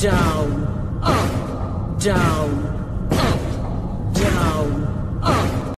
down, up, down,